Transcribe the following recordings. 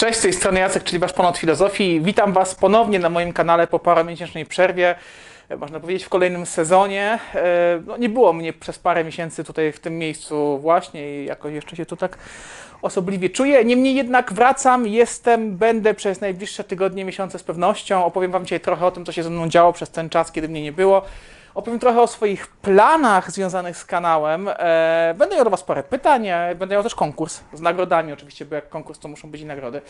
Cześć, z tej strony Jacek, czyli Wasz Ponad Filozofii. Witam Was ponownie na moim kanale po paromiesięcznej przerwie. E, Można powiedzieć w kolejnym sezonie. E, No, nie było mnie przez parę miesięcy tutaj w tym miejscu właśnie i jakoś jeszcze się tu tak osobliwie czuję. Niemniej jednak wracam, jestem, będę przez najbliższe tygodnie, miesiące z pewnością. Opowiem Wam dzisiaj trochę o tym, co się ze mną działo przez ten czas, kiedy mnie nie było. Opowiem trochę o swoich planach związanych z kanałem. E, będę miał do Was parę pytań, e, będę miał też konkurs z nagrodami, oczywiście, bo jak konkurs to muszą być i nagrody.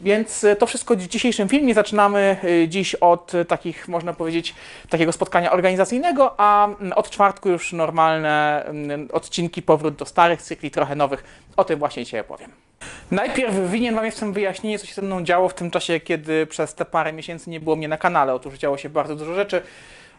Więc e, to wszystko w dzisiejszym filmie. Zaczynamy e, dziś od takich, można powiedzieć, takiego spotkania organizacyjnego, a mm, od czwartku już normalne mm, odcinki, powrót do starych cykli, trochę nowych. O tym właśnie dzisiaj opowiem. Najpierw winien Wam jestem wyjaśnienie, co się ze mną działo w tym czasie, kiedy przez te parę miesięcy nie było mnie na kanale. Otóż działo się bardzo dużo rzeczy.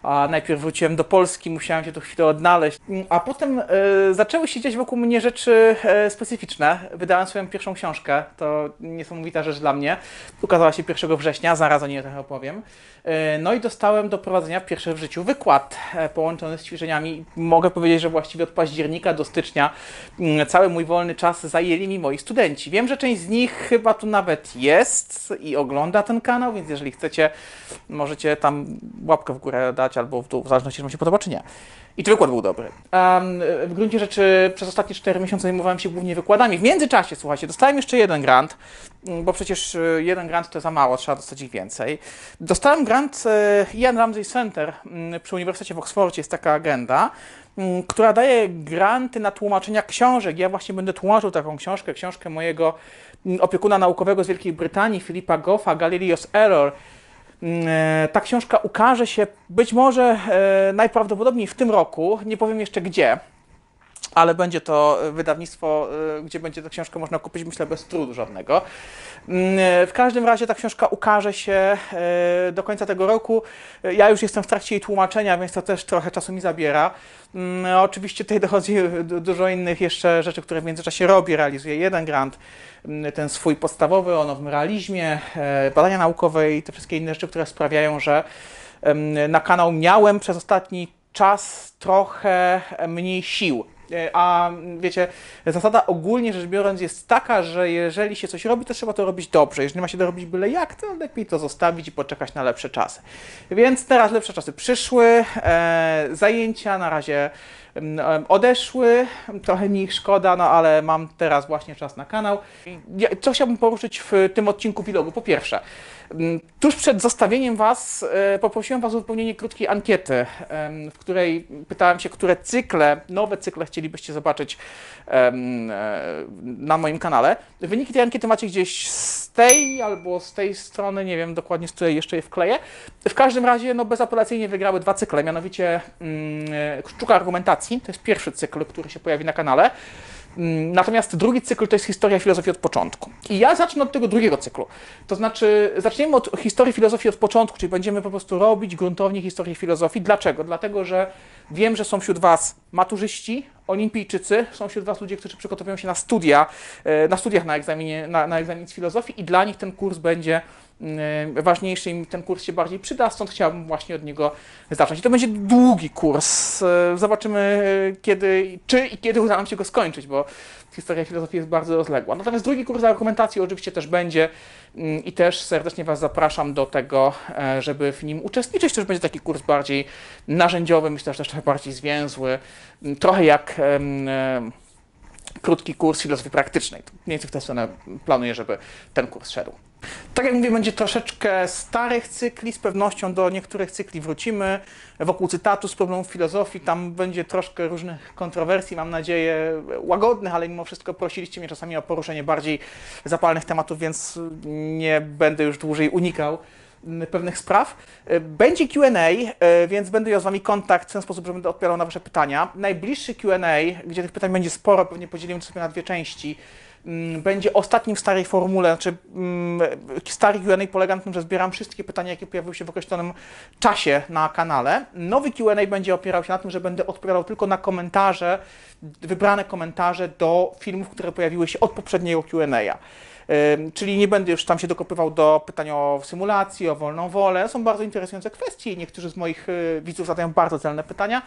A najpierw wróciłem do Polski, musiałem się tu chwilę odnaleźć, a potem e, zaczęły się dziać wokół mnie rzeczy e, specyficzne. Wydałem swoją pierwszą książkę, to niesamowita rzecz dla mnie. Ukazała się 1 września, zaraz o niej trochę opowiem. E, no i dostałem do prowadzenia pierwszy w życiu wykład połączony z ćwiczeniami. Mogę powiedzieć, że właściwie od października do stycznia mm, cały mój wolny czas zajęli mi moi studenci. Wiem, że część z nich chyba tu nawet jest i ogląda ten kanał, więc jeżeli chcecie, możecie tam łapkę w górę dać albo w dół, w zależności, czy wam się podoba, czy nie. I czy wykład był dobry. Um, w gruncie rzeczy przez ostatnie 4 miesiące zajmowałem się głównie wykładami. W międzyczasie, słuchajcie, dostałem jeszcze jeden grant, mm, bo przecież y, jeden grant to za mało, trzeba dostać ich więcej. Dostałem grant e, Ian Ramsey Center mm, przy Uniwersytecie w Oksfordzie, jest taka agenda, mm, która daje granty na tłumaczenia książek. Ja właśnie będę tłumaczył taką książkę, książkę mojego opiekuna naukowego z Wielkiej Brytanii, Filipa Goffa, Galileo's Error. E, Ta książka ukaże się być może e, najprawdopodobniej w tym roku, nie powiem jeszcze gdzie, ale będzie to wydawnictwo, e, gdzie będzie tę książkę można kupić, myślę, bez trudu żadnego. Mm, e, W każdym razie ta książka ukaże się e, do końca tego roku. E, Ja już jestem w trakcie jej tłumaczenia, więc to też trochę czasu mi zabiera. Mm, Oczywiście tutaj dochodzi du- dużo innych jeszcze rzeczy, które w międzyczasie robię. Realizuję jeden grant, mm, ten swój podstawowy o nowym realizmie, e, badania naukowe i te wszystkie inne rzeczy, które sprawiają, że na kanał miałem przez ostatni czas trochę mniej sił. E, A m, wiecie, zasada ogólnie rzecz biorąc jest taka, że jeżeli się coś robi, to trzeba to robić dobrze. Jeżeli ma się to robić byle jak, to lepiej to zostawić i poczekać na lepsze czasy. Więc teraz lepsze czasy przyszły, e, zajęcia na razie odeszły, trochę mi ich szkoda, no ale mam teraz właśnie czas na kanał. Co chciałbym poruszyć w tym odcinku vlogu? Po pierwsze, tuż przed zostawieniem Was e, poprosiłem Was o wypełnienie krótkiej ankiety, w której pytałem się, które cykle, nowe cykle chcielibyście zobaczyć e, na moim kanale. Wyniki tej ankiety macie gdzieś z tej albo z tej strony, nie wiem dokładnie z której jeszcze je wkleję. W każdym razie no, bezapelacyjnie wygrały dwa cykle, mianowicie mm, e, Argumentacji, to jest pierwszy cykl, który się pojawi na kanale. Mm, Natomiast drugi cykl to jest historia filozofii od początku. I ja zacznę od tego drugiego cyklu. To znaczy, zaczniemy od historii filozofii od początku, czyli będziemy po prostu robić gruntownie historię filozofii. Dlaczego? Dlatego, że wiem, że są wśród Was maturzyści, olimpijczycy, są wśród Was ludzie, którzy przygotowują się na studia, e, na studiach na egzaminie, na, na egzamin z filozofii i dla nich ten kurs będzie mm, ważniejszy, im ten kurs się bardziej przyda, stąd chciałbym właśnie od niego zacząć. I to będzie długi kurs. E, Zobaczymy, e, kiedy, czy i kiedy uda nam się go skończyć, bo historia filozofii jest bardzo rozległa. Natomiast drugi kurs argumentacji oczywiście też będzie mm, i też serdecznie Was zapraszam do tego, żeby w nim uczestniczyć. To już będzie taki kurs bardziej narzędziowy, myślę, że też trochę bardziej zwięzły, m, trochę jak krótki kurs filozofii praktycznej. Mniej więcej w tę stronę planuję, żeby ten kurs szedł. Tak jak mówię, będzie troszeczkę starych cykli, z pewnością do niektórych cykli wrócimy. Wokół cytatu z problemów filozofii, tam będzie troszkę różnych kontrowersji, mam nadzieję, łagodnych, ale mimo wszystko prosiliście mnie czasami o poruszenie bardziej zapalnych tematów, więc nie będę już dłużej unikał pewnych spraw. E, Będzie Q&A, e, więc będę miał z Wami kontakt w ten sposób, że będę odpowiadał na Wasze pytania. Najbliższy Q&A, gdzie tych pytań będzie sporo, pewnie podzielimy sobie na dwie części, będzie ostatnim w starej formule, znaczy stary Q&A polega na tym, że zbieram wszystkie pytania, jakie pojawiły się w określonym czasie na kanale. Nowy Q&A będzie opierał się na tym, że będę odpowiadał tylko na komentarze, wybrane komentarze do filmów, które pojawiły się od poprzedniego Q&A. Czyli nie będę już tam się dokopywał do pytań o symulację, o wolną wolę. Są bardzo interesujące kwestie i niektórzy z moich y, widzów zadają bardzo celne pytania.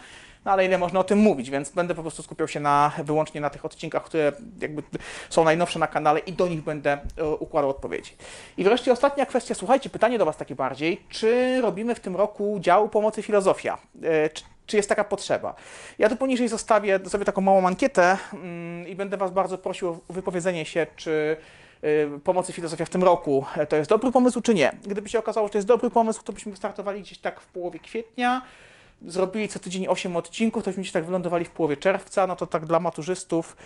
no ale ile można o tym mówić, więc będę po prostu skupiał się na, wyłącznie na tych odcinkach, które jakby są najnowsze na kanale i do nich będę e, układał odpowiedzi. I wreszcie ostatnia kwestia, słuchajcie, pytanie do Was takie bardziej, czy robimy w tym roku dział pomocy filozofia? E, czy, jest taka potrzeba. Ja tu poniżej zostawię sobie taką małą ankietę mm, i będę Was bardzo prosił o wypowiedzenie się, czy y, pomocy filozofia w tym roku e, to jest dobry pomysł, czy nie. Gdyby się okazało, że to jest dobry pomysł, to byśmy startowali gdzieś tak w połowie kwietnia, zrobili co tydzień 8 odcinków, to byśmy gdzieś tak wylądowali w połowie czerwca, no to tak dla maturzystów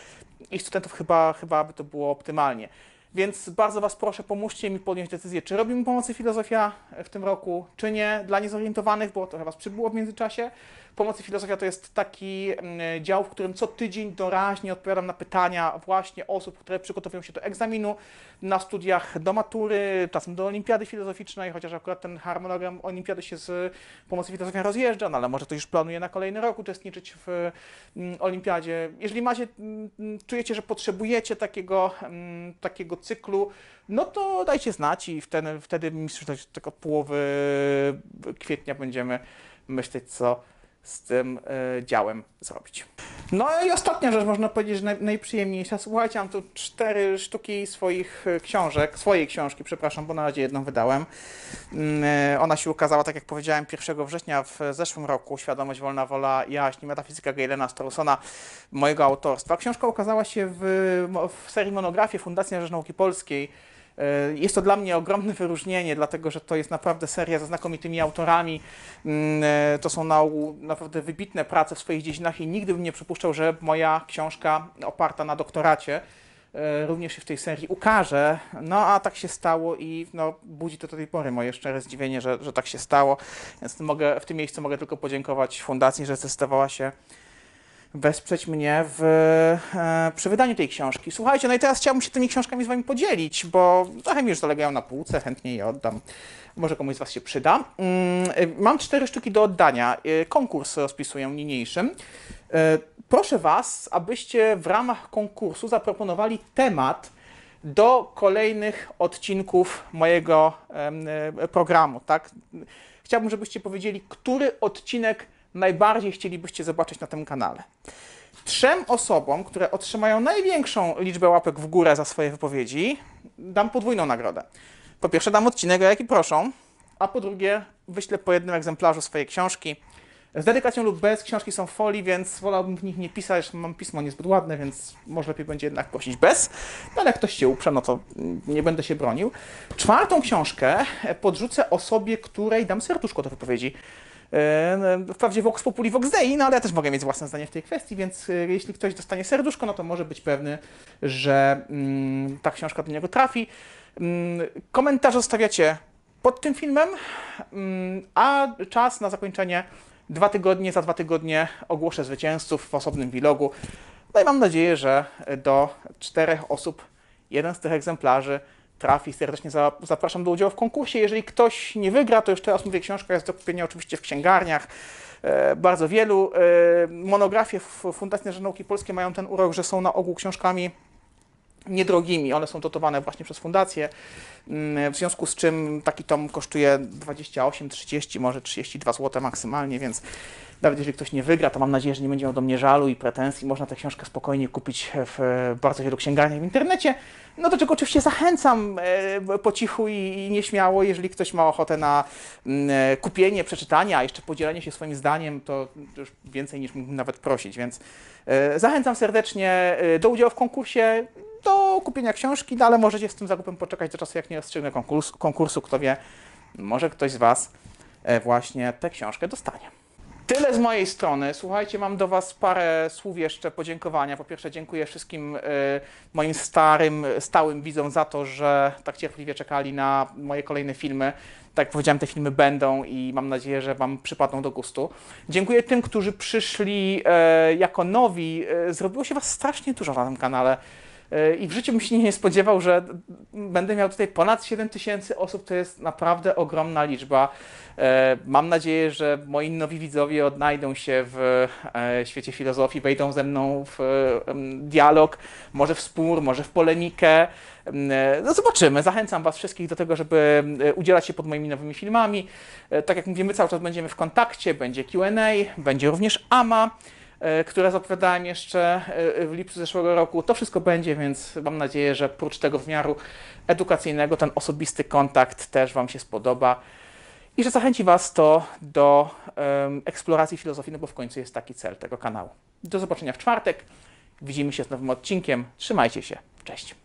i studentów chyba, chyba by to było optymalnie. Więc bardzo Was proszę, pomóżcie mi podjąć decyzję, czy robimy pomocy filozofia w tym roku, czy nie. Dla niezorientowanych, bo trochę Was przybyło w międzyczasie. Pomocy filozofia to jest taki mm, dział, w którym co tydzień doraźnie odpowiadam na pytania właśnie osób, które przygotowują się do egzaminu na studiach do matury, czasem do olimpiady filozoficznej, chociaż akurat ten harmonogram olimpiady się z pomocy filozofia rozjeżdża, no ale może ktoś już planuje na kolejny rok uczestniczyć w mm, olimpiadzie. Jeżeli macie, mm, czujecie, że potrzebujecie takiego, takiego cyklu, no to dajcie znać i wtedy, wtedy myślę, że od połowy kwietnia będziemy myśleć, co z tym y, działem zrobić. No i ostatnia rzecz, można powiedzieć, że naj, najprzyjemniejsza. Słuchajcie, mam tu cztery sztuki swoich e, książek, swojej książki, przepraszam, bo na razie jedną wydałem. Y, ona się ukazała, tak jak powiedziałem, 1 września w zeszłym roku. Świadomość, wolna wola, jaźń, metafizyka Gailena Storusona, mojego autorstwa. Książka ukazała się w, w serii monografii Fundacji Rzecz Nauki Polskiej E, jest to dla mnie ogromne wyróżnienie, dlatego że to jest naprawdę seria ze znakomitymi autorami. Mm, e, to są naprawdę wybitne prace w swoich dziedzinach i nigdy bym nie przypuszczał, że moja książka oparta na doktoracie e, również się w tej serii ukaże. No a tak się stało i no, budzi to do tej pory moje szczere zdziwienie, że, że tak się stało. Więc mogę, w tym miejscu mogę tylko podziękować Fundacji, że zdecydowała się wesprzeć mnie w, e, przy wydaniu tej książki. Słuchajcie, no i teraz chciałbym się tymi książkami z wami podzielić, bo trochę mi już zalegają na półce, chętnie je oddam. Może komuś z was się przyda. Mm, mam cztery sztuki do oddania. E, konkurs rozpisuję niniejszym. E, proszę was, abyście w ramach konkursu zaproponowali temat do kolejnych odcinków mojego e, programu, tak? Chciałbym, żebyście powiedzieli, który odcinek najbardziej chcielibyście zobaczyć na tym kanale. Trzem osobom, które otrzymają największą liczbę łapek w górę za swoje wypowiedzi, dam podwójną nagrodę. Po pierwsze dam odcinek, o jaki proszą, a po drugie wyślę po jednym egzemplarzu swojej książki. Z dedykacją lub bez książki są w folii, więc wolałbym w nich nie pisać. Mam pismo niezbyt ładne, więc może lepiej będzie jednak prosić bez. No ale jak ktoś się uprze, no to nie będę się bronił. Czwartą książkę podrzucę osobie, której dam serduszko do wypowiedzi. E, no, wprawdzie Vox Populi Vox Dei, no ale ja też mogę mieć własne zdanie w tej kwestii, więc e, jeśli ktoś dostanie serduszko, no to może być pewny, że mm, ta książka do niego trafi. Mm, komentarz zostawiacie pod tym filmem, mm, a czas na zakończenie dwa tygodnie, za dwa tygodnie ogłoszę zwycięzców w osobnym vlogu. No i mam nadzieję, że do czterech osób jeden z tych egzemplarzy trafi. Serdecznie zapraszam do udziału w konkursie. Jeżeli ktoś nie wygra, to już teraz mówię, książka jest do kupienia oczywiście w księgarniach. E, bardzo wielu. E, monografie Fundacji na Nauki Polskie mają ten urok, że są na ogół książkami niedrogimi. One są dotowane właśnie przez fundację, mm, w związku z czym taki tom kosztuje 28, 30, może 32 zł maksymalnie, więc nawet jeżeli ktoś nie wygra, to mam nadzieję, że nie będzie miał do mnie żalu i pretensji. Można tę książkę spokojnie kupić w bardzo wielu księgarniach w internecie. No do czego oczywiście zachęcam e, po cichu i nieśmiało, jeżeli ktoś ma ochotę na mm, e, kupienie, przeczytanie, a jeszcze podzielenie się swoim zdaniem, to już więcej niż mógłbym nawet prosić, więc e, zachęcam serdecznie do udziału w konkursie do kupienia książki, no ale możecie z tym zakupem poczekać do czasu, jak nie rozstrzygnę konkursu, konkursu. Kto wie, może ktoś z Was e, właśnie tę książkę dostanie. Tyle z mojej strony. Słuchajcie, mam do Was parę słów jeszcze podziękowania. Po pierwsze, dziękuję wszystkim y, moim starym, stałym widzom za to, że tak cierpliwie czekali na moje kolejne filmy. Tak jak powiedziałem, te filmy będą i mam nadzieję, że Wam przypadną do gustu. Dziękuję tym, którzy przyszli y, jako nowi. Zrobiło się Was strasznie dużo na tym kanale. E, I w życiu bym się nie spodziewał, że będę miał tutaj ponad 7 tysięcy osób. To jest naprawdę ogromna liczba. E, Mam nadzieję, że moi nowi widzowie odnajdą się w e, świecie filozofii, wejdą ze mną w dialog, może w spór, może w polemikę. Em, No zobaczymy. Zachęcam Was wszystkich do tego, żeby udzielać się pod moimi nowymi filmami. Tak jak mówimy, cały czas będziemy w kontakcie, będzie Q&A, będzie również AMA, które zapowiadałem jeszcze e, w lipcu zeszłego roku. To wszystko będzie, więc mam nadzieję, że prócz tego wymiaru edukacyjnego ten osobisty kontakt też Wam się spodoba i że zachęci Was to do eksploracji filozofii, no bo w końcu jest taki cel tego kanału. Do zobaczenia w czwartek. Widzimy się z nowym odcinkiem. Trzymajcie się. Cześć.